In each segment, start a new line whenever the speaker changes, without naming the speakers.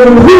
you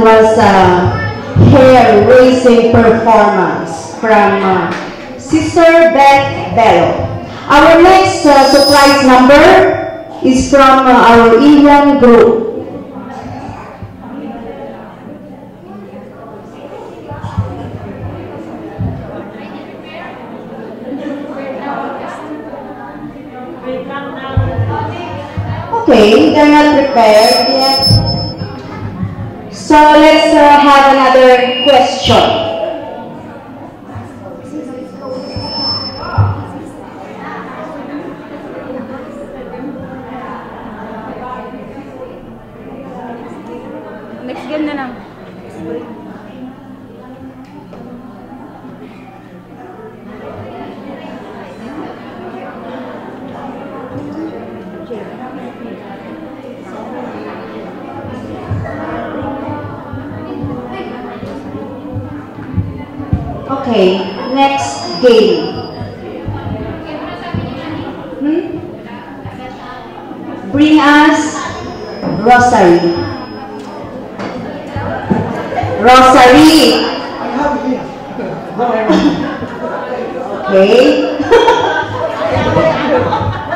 was a hair-raising performance from uh, Sister Beth Bello. Our next uh, surprise number is from uh, our Indian group. Okay, they're prepared Yes. So let's uh, have another question.
Next game na lang.
Okay, next game. Hmm? Bring us rosary. Rosary. okay.